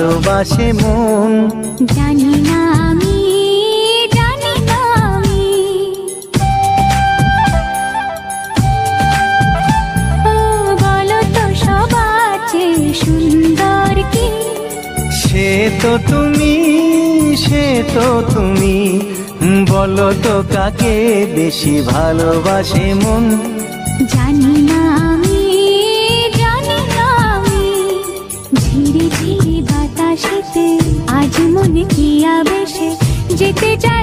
ভালোবাসে মন। জানি না আমি জানি না আমি। বলো তো সবার সুন্দর কি? সে তো তুমি সে তো তুমি। বলো তো কাকে বেশি ভালোবাসে মন? যেতে চাই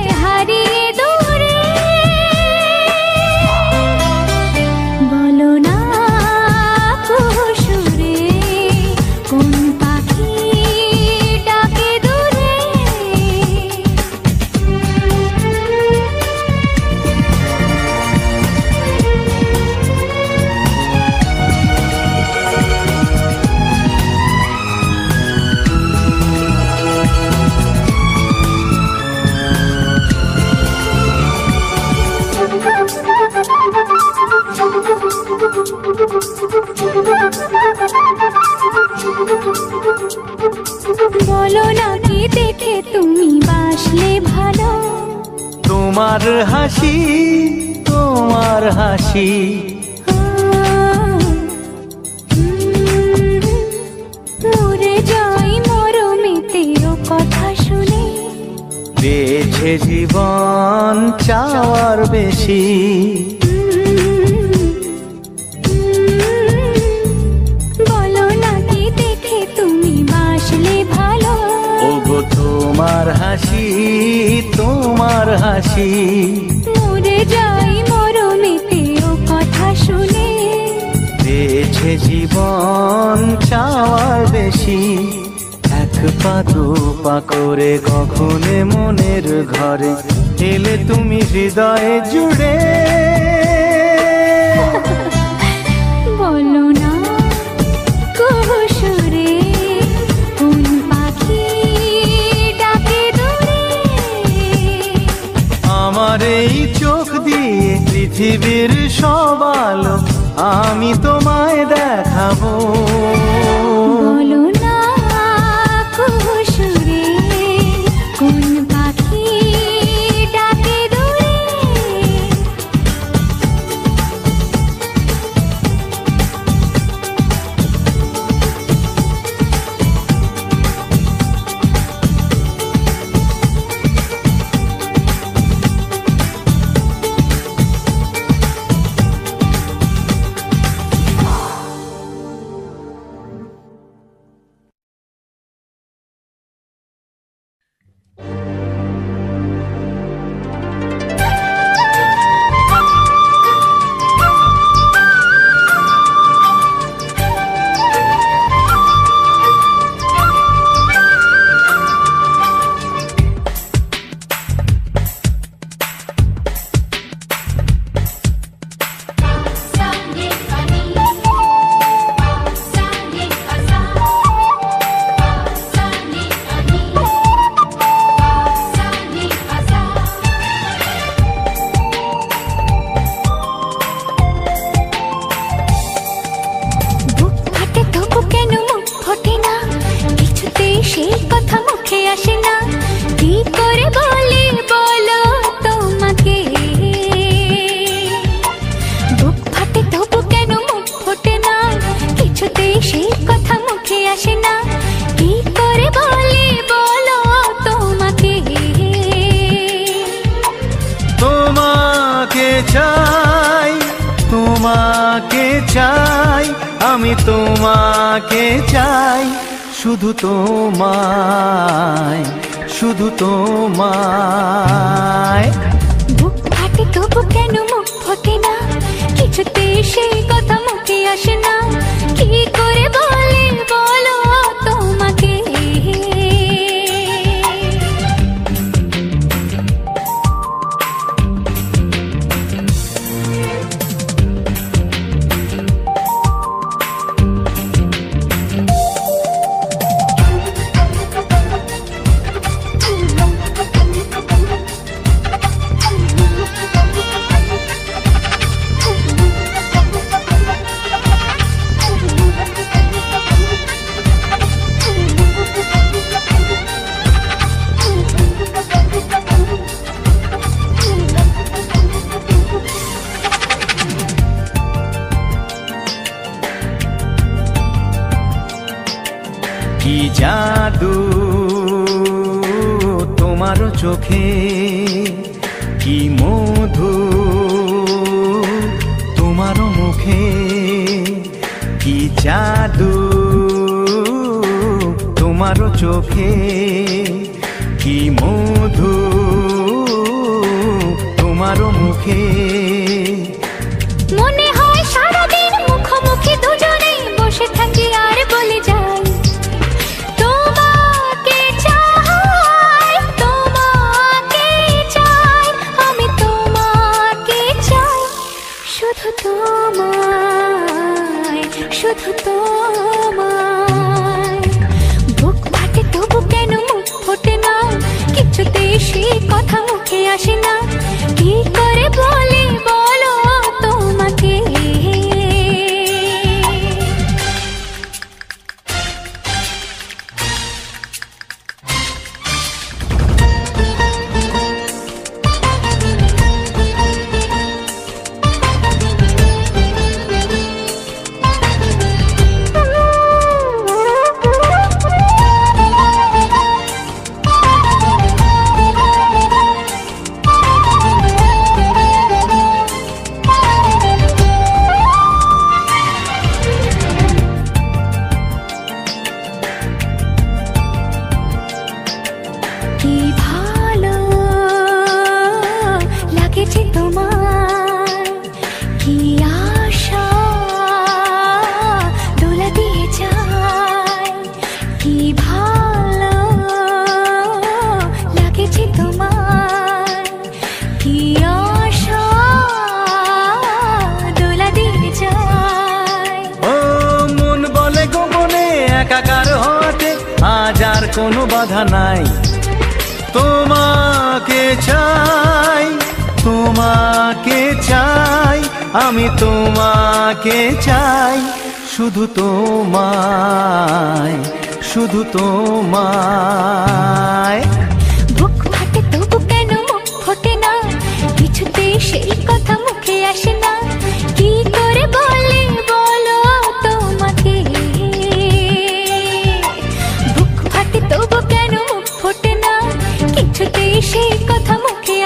কখনে মনের ঘরে এলে তুমি হৃদয়ে জুড়ে। বলো না আমার এই চোখ দিয়ে পৃথিবীর সব আমি তোমায় দেখাবো।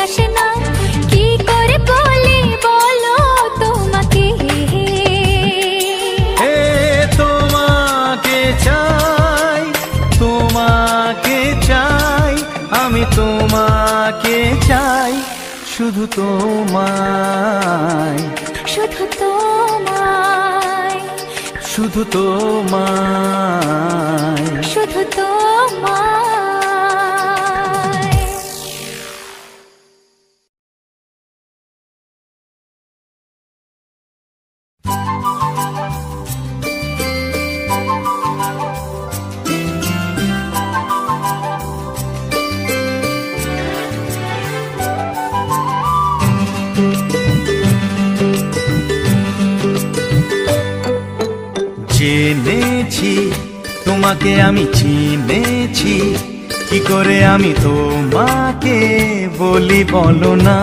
আসে না। কি করে বলি বলো তোমাকে? হে তোমাকে চাই তোমাকে চাই আমি তোমাকে চাই শুধু তোমায়। শুধু তোমায়। শুধু তোমায়। শুধু তোমায়। তোমাকে আমি চিনেছি। কি করে আমি তোমাকে বলি বলো না?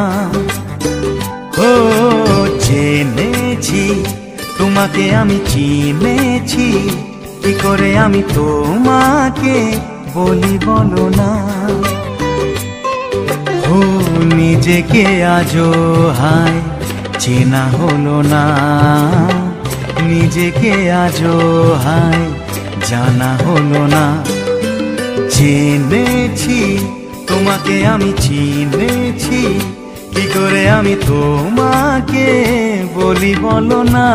ও চেনেছি তোমাকে আমি চিনেছি। কি করে আমি তোমাকে বলি বলো না? ও, নিজেকে আজো হায়, চেনা হলো না। নিজেকে আজো হায় জানা হলো না। চিনেছি তোমাকে আমি চিনেছি। কি করে আমি তোমাকে বলি বলো না?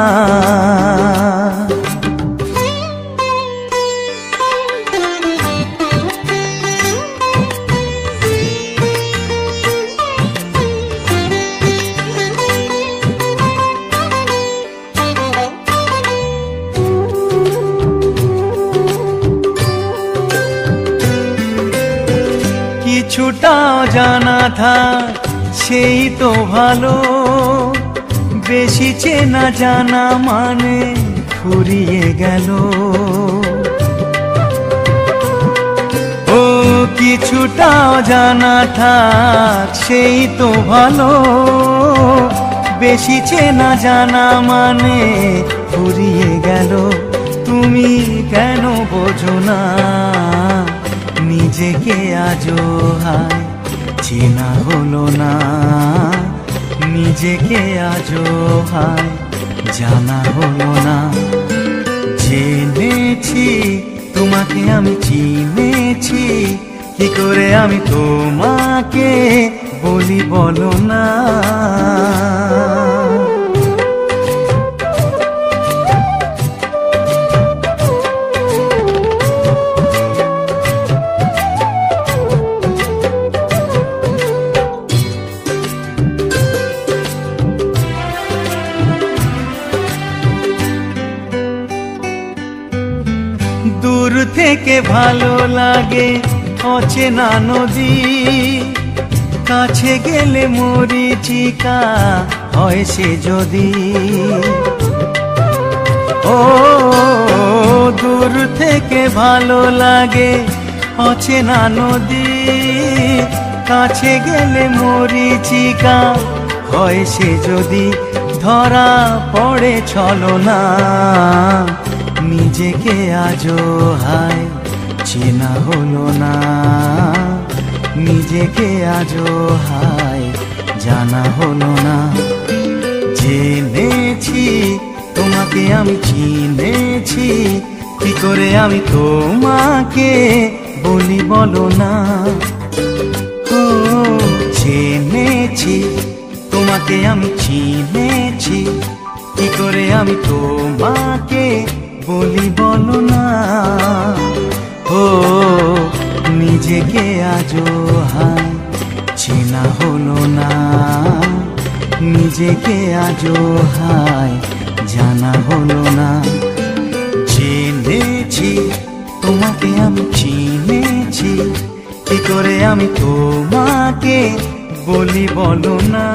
কিছুটা জানা থাক সেই তো ভালো। বেশি চেনা জানা মানে ফুরিয়ে গেল। ও কিছুটা জানা থাক সেই তো ভালো। বেশি চেনা জানা মানে ফুরিয়ে গেল। তুমি কেন বোঝো না? নিজেকে আজো হায়, চেনা হলো না। নিজেকে আজো হায়, জানা হলো না। জেনেছি, তোমাকে আমি চিনেছি, কি করে আমি তোমাকে বলি বলো না। ভালো লাগে অচেনা নদী। কাছে গেলে মরিচিকা হয় সে যদি। ও, দূর থেকে ভালো লাগে অচেনা নদী। কাছে গেলে মরিচিকা হয় সে যদি। ধরা পড়ে চলো না নিজেকে আজো হায়। চেনা হলো না। নিজেকে আজো হায়, জানা হলো না। জেনেছি, তোমাকে আমি চিনেছি। কি করে আমি তোমাকে বলি বলো না? ও, জেনেছি, তোমাকে আমি চিনেছি। কি করে আমি তোমাকে বলি বলো না? ও, নিজেকে আজো হায়, চেনা হলো না। নিজেকে আজো হায়, জানা হলো না। জেনেছি, তোমাকে আমি চিনেছি, কি করে আমি তোমাকে বলি বলো না।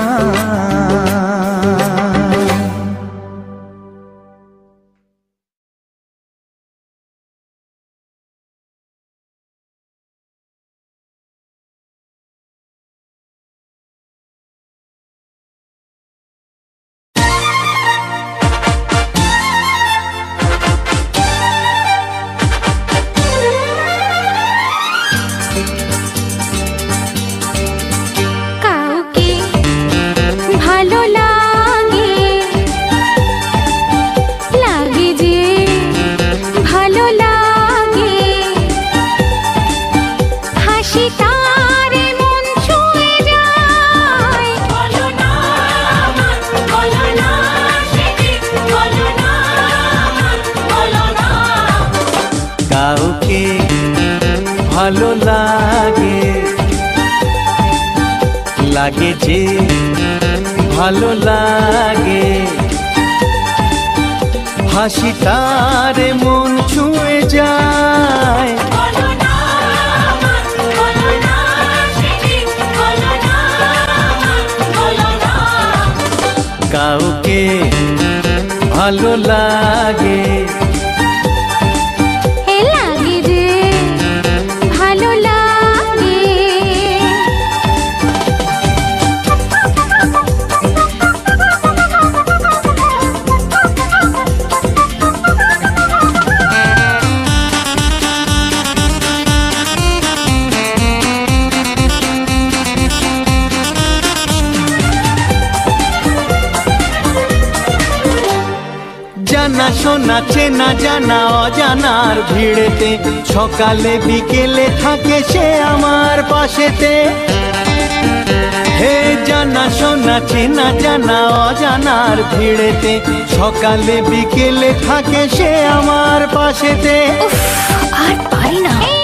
তার মন ছুঁয়ে যায়। কাউকে ভালো লাগে শোনা না জানা, অজানার ভিড়েতে। সকালে, বিকেলে থাকে সে আমার পাশেতে। হে জানা শোনা, চেনা জানা, অজানার ভিড়েতে। সকালে, বিকেলে থাকে সে আমার পাশেতে। আর পারি না।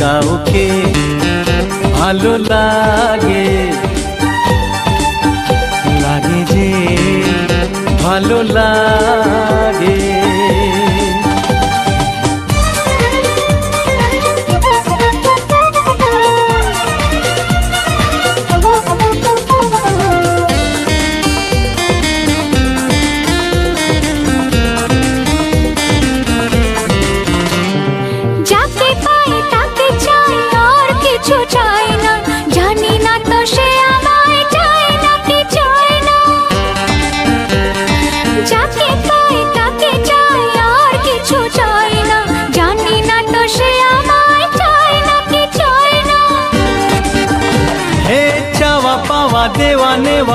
কাউকে ভালো লাগে লাগে যে ভালো লাগে।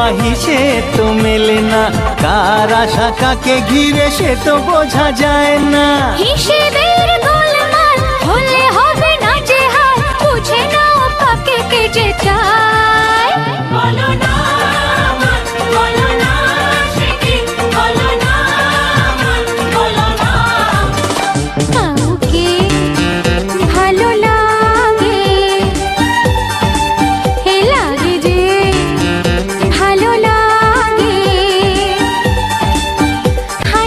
দেওয়া সে তো মেলে না। কার আশা কাকে ঘিরে সে তো বোঝা যায় না। না বলো না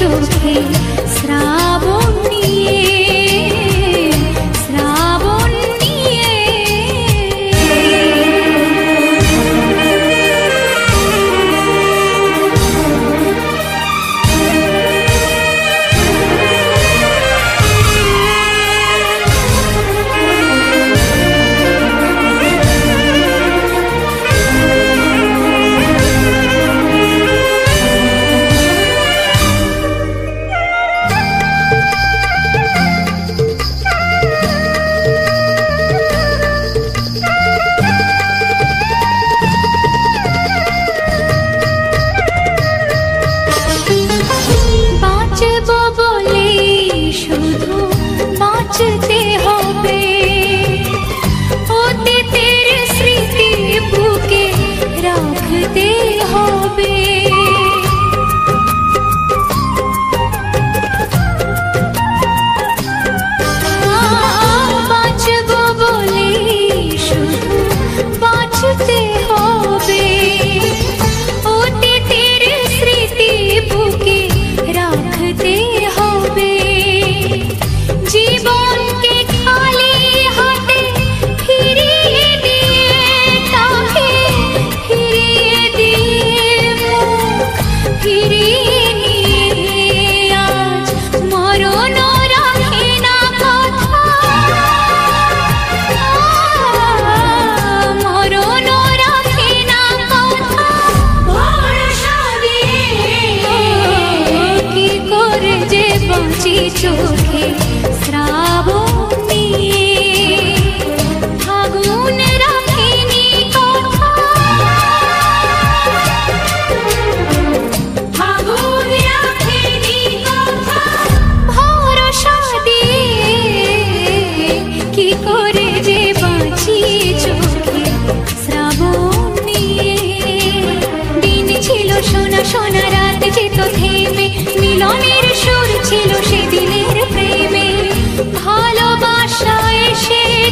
should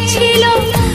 ছিল।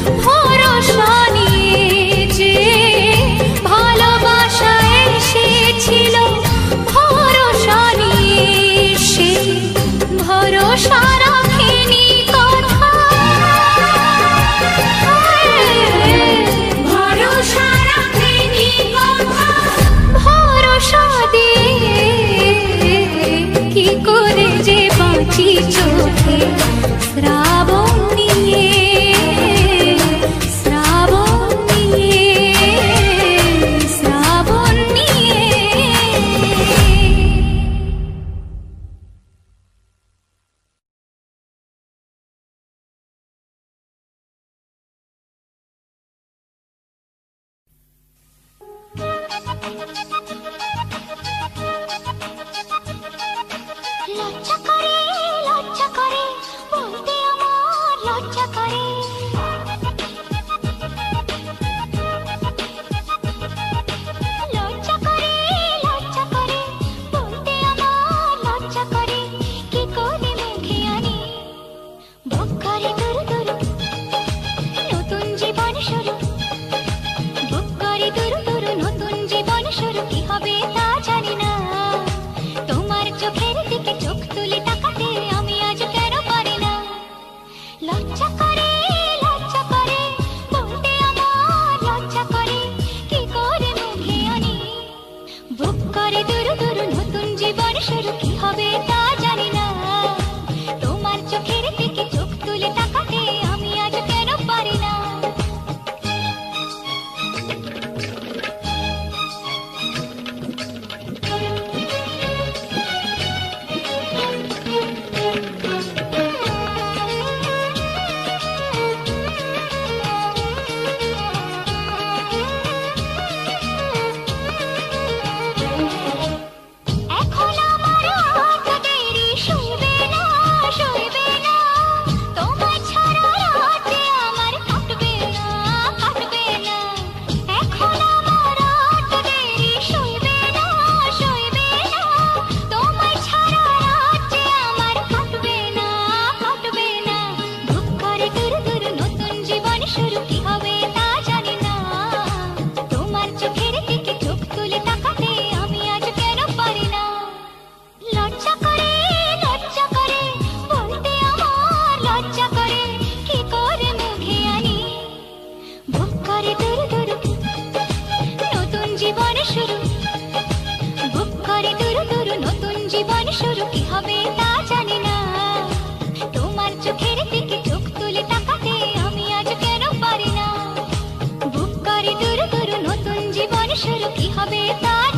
হবে তার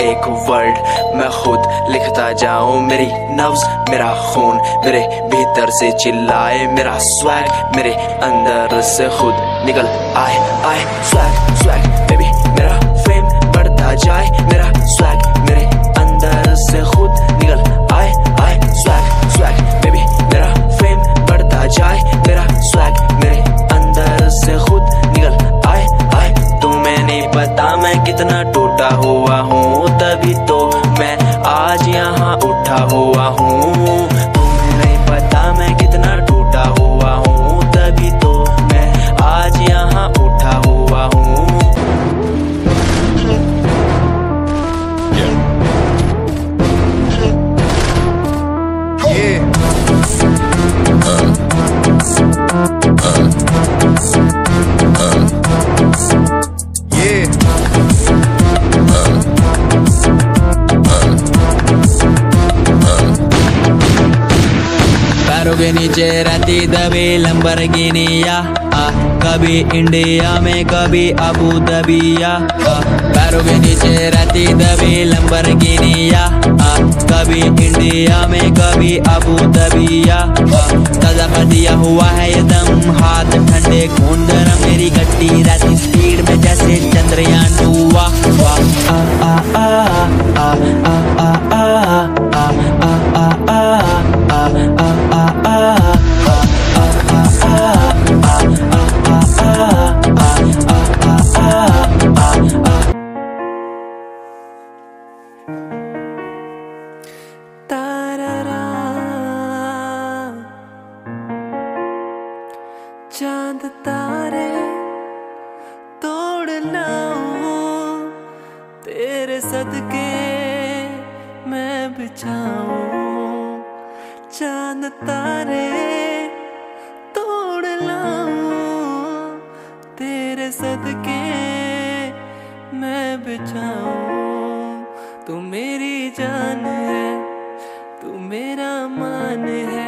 एक वर्ड मैं खुद लिखता जाऊँ। मेरी नब्ज मेरा खून मेरे भीतर से चिल्लाए। मेरा स्वैग मेरे अंदर से खुद निकल आए आए। स्वैग स्वैग दबे लंबरगिनिया कभी इंडिया में कभी अबू दबिया पैरों के नीचे रहती दबी लंबरगिनिया कभी इंडिया में कभी अबू दबिया ताज़ा कर दिया हुआ है ये दम हाथ ठंडे खून गरम मेरी गट्टी रहती स्पीड में जैसे चंद्रयान टू वाह आ आ आ आ आ आ आ आ सदके मैं बिछाऊं। तू मेरी जान है तू मेरा मान है।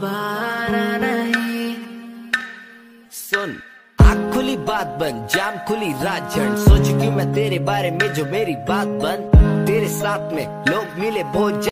दोबारा नहीं। सुन, आँख खुली बात बन, जाम खुली रात सोच क्यों मैं तेरे बारे में, जो मेरी बात बन? तेरे साथ में लोग मिले बहुत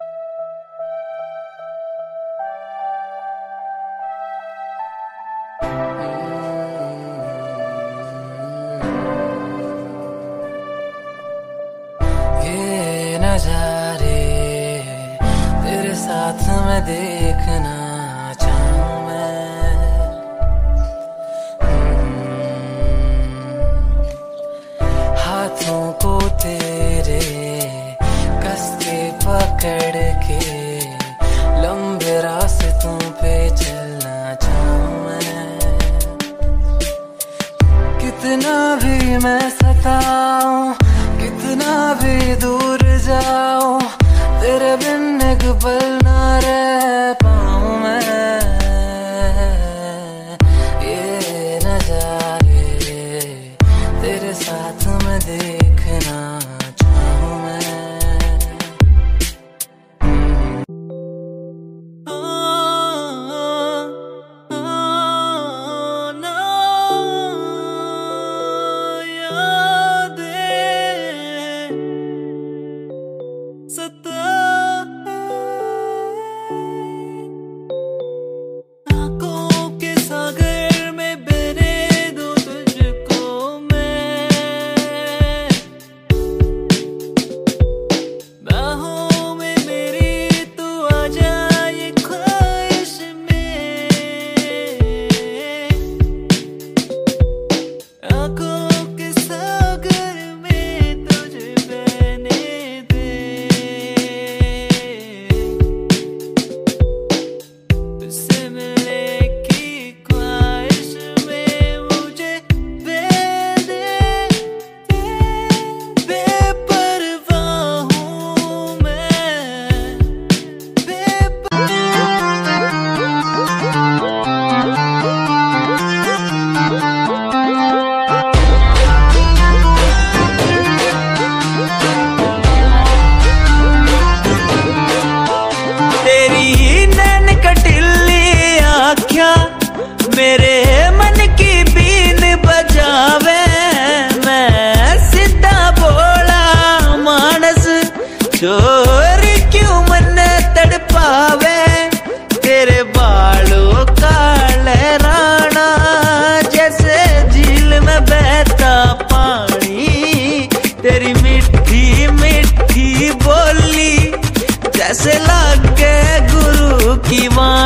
希望